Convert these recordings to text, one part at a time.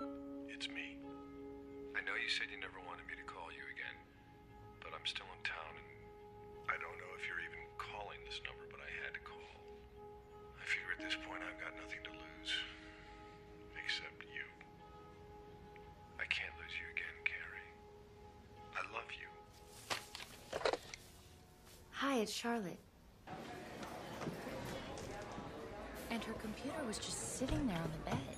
leave a message. It's me. I know you said you never wanted me to call you again, but I'm still in town and I don't know if you're even calling this number, but I had to call. I figure at this point I've got nothing to lose. Except you. I can't lose you again, Carrie. I love you. Hi, it's Charlotte. And her computer was just sitting there on the bed.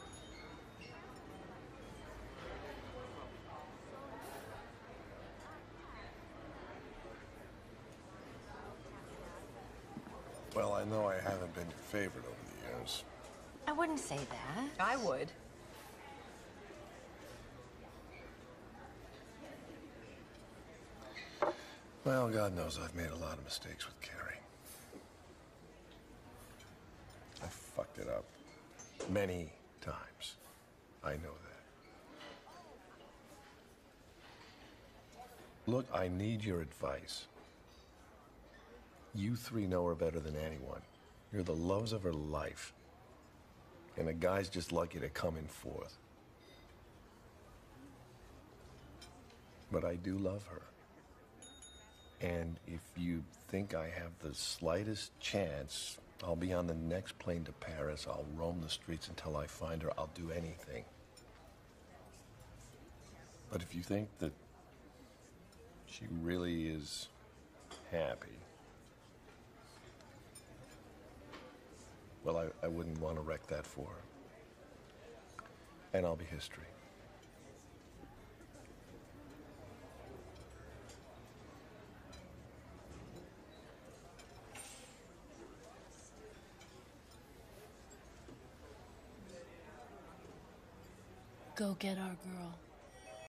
Well, I know I haven't been your favorite over the years. I wouldn't say that. I would. Well, God knows I've made a lot of mistakes with Carrie. I fucked it up many times. I know that. Look, I need your advice. You three know her better than anyone. You're the loves of her life. And a guy's just lucky to come in fourth. But I do love her. And if you think I have the slightest chance, I'll be on the next plane to Paris. I'll roam the streets until I find her. I'll do anything. But if you think that she really is happy, well, I, I wouldn't want to wreck that for her. And I'll be history. Go get our girl.